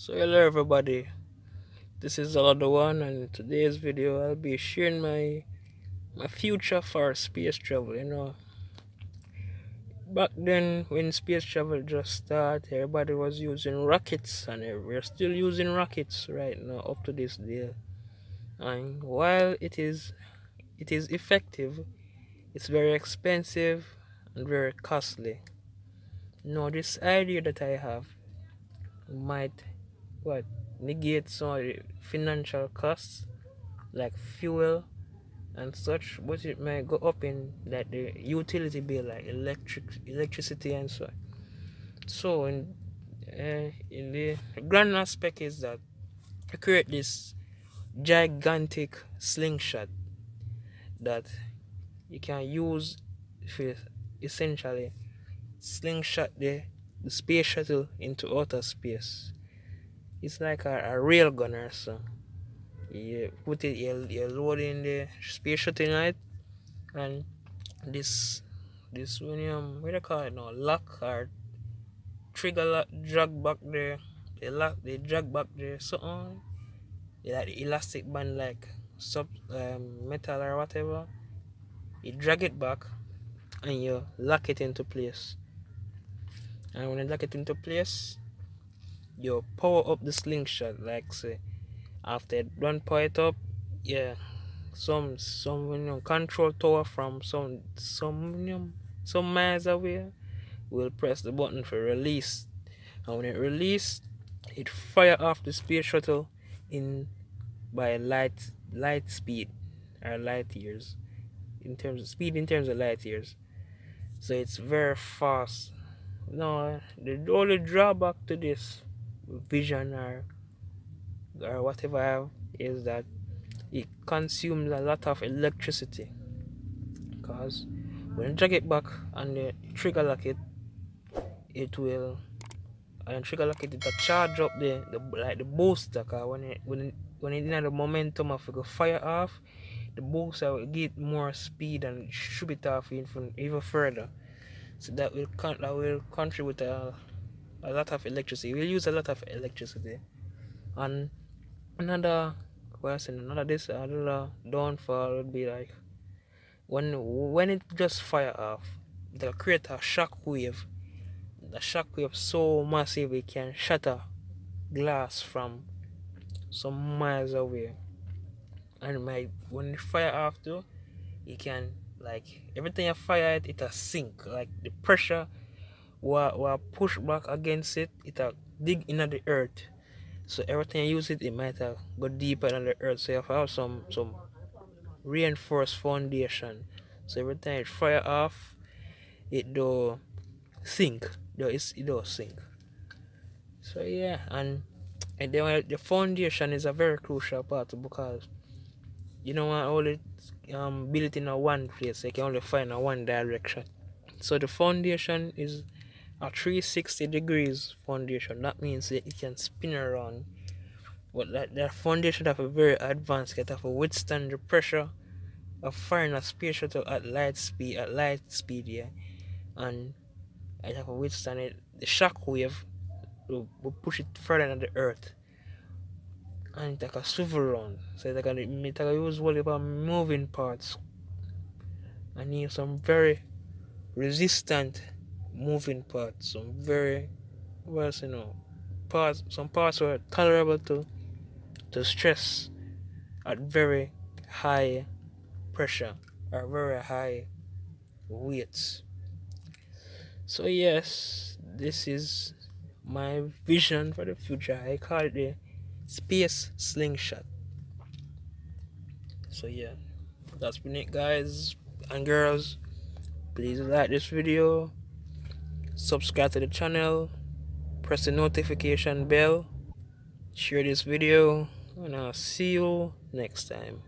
So hello everybody, this is another one and in today's video I'll be sharing my my future for space travel, you know. Back then when space travel just started, everybody was using rockets and we're still using rockets right now up to this day. And while it is it is effective, it's very expensive and very costly. Now this idea that I have might what negate some of the financial costs like fuel and such but it might go up in like the utility bill like electric electricity and so on. so in uh, in the grand aspect is that I create this gigantic slingshot that you can use for essentially slingshot the, the space shuttle into outer space it's like a, a gunner so you put it you, you load in the space shuttle and this this when you um, what do you call it now? Lock or trigger lock drag back there. They lock they drag back there something like the elastic band like sub um, metal or whatever. You drag it back and you lock it into place. And when you lock it into place you power up the slingshot like say after one point up yeah some some you know, control tower from some some you know, some miles away will press the button for release. And when it release it fire off the space shuttle in by light light speed or light years in terms of speed in terms of light years. So it's very fast. Now the only drawback to this vision or or whatever I have is that it consumes a lot of electricity. Because when you drag it back and the trigger lock it it will and trigger lock it it will charge up the, the like the booster cause when it when it, when it in the momentum of the fire off the booster will get more speed and shoot it off even, even further. So that will that will contribute a a lot of electricity. We'll use a lot of electricity. And another question, another this another downfall would be like when when it just fire off, they'll create a shock wave. The shock wave so massive it can shatter glass from some miles away. And my when it fire off too, it can like everything you fire it, it'll sink. Like the pressure were, were push back against it, it'll dig into the earth. So everything you use it, it might have go deeper than the earth. So you have, have some some reinforced foundation. So every time it fire off, it do sink. Do it, it does sink. So yeah, and and then the foundation is a very crucial part because you know want only um build it in a one place. You can only find a one direction. So the foundation is a 360 degrees foundation. That means that it can spin around. But that, that foundation have a very advanced it have to withstand the pressure of firing a space shuttle at light speed at light speed yeah. And it have to withstand it the shock wave will, will push it further than the earth. And it like a swivel around so it can it can use what about moving parts. And need some very resistant moving parts, some very well you know parts some parts were tolerable to to stress at very high pressure or very high weights. So yes, this is my vision for the future. I call it the space slingshot. So yeah, that's been it guys and girls. Please like this video subscribe to the channel, press the notification bell, share this video, and I'll see you next time.